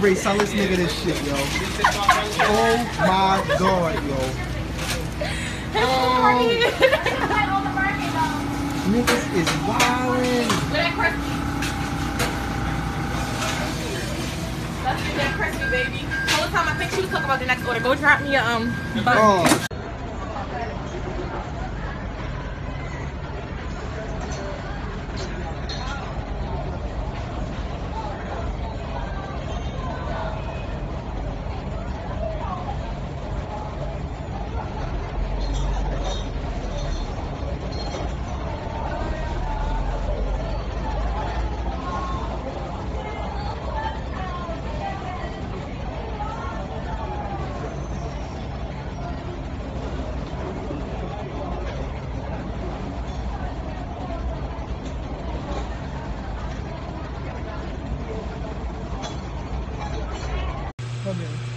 Ray, sell this nigga this shit, yo. Oh my god, yo. Oh, niggas is wildin'. Let's get that crispy, baby. Whole time I think she was talking about the next order. Go drop me a um. bun. Oh. Valeu.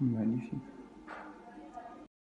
Magnífico.